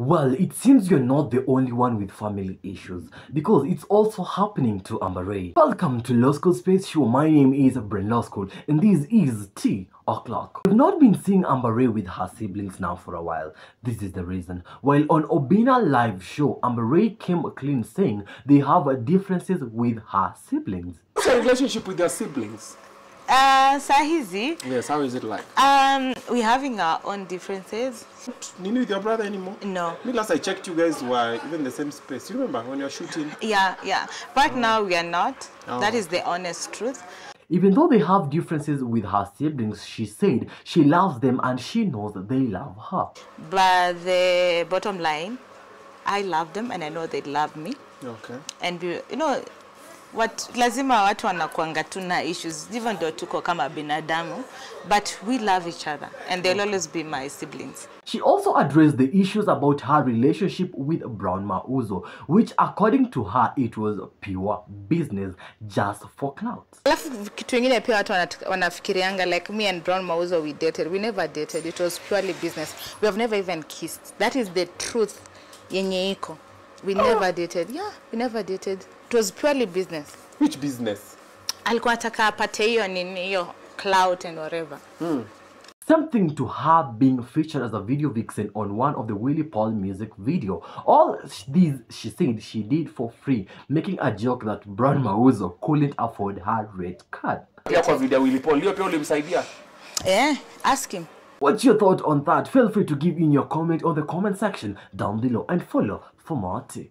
Well, it seems you're not the only one with family issues because it's also happening to Ray. Welcome to Loskul Space Show. My name is Brian Loskul and this is Tea o'clock. We've not been seeing Amber Ray with her siblings now for a while. This is the reason. While on Obinna live show, Amber Ray came clean saying they have differences with her siblings. What's your relationship with your siblings? Uh, sahizi, Yes, how is it like? um, we're having our own differences. Nini with your brother anymore? No. Me last I checked, you guys were even the same space. You remember when you were shooting? Yeah, yeah. But now we are not. Oh. That is the honest truth. Even though they have differences with her siblings, she said she loves them and she knows they love her. But the bottom line, I love them and I know they love me. Okay. And we, you know what lazima watu wanakuanga tu na issues. Even though tuko kama binadamu but we love each other and they'll always be my siblings. She also addressed the issues about her relationship with Brown Mauzo, which according to her it was pure business just for clout. alafu kitu ingine pia watu wanafikirianga like me and brown mauzo we dated. We never dated. It was purely business. We have never even kissed. That is the truth yenye iko we oh. never dated yeah we never dated it was purely business Which business? alikuwa nataka apate hiyo nini hiyo clout and whatever Mm. Something to her being featured as a video vixen on one of the Willie Paul music video. All these she said she did for free, making a joke that Brown Mauzo couldn't afford her red card. Pia kwa video Willie Paul, hiyo pia ulimsaidia? yeah ask him What's your thought on that? Feel free to give in your comment on the comment section down below and follow for more tea.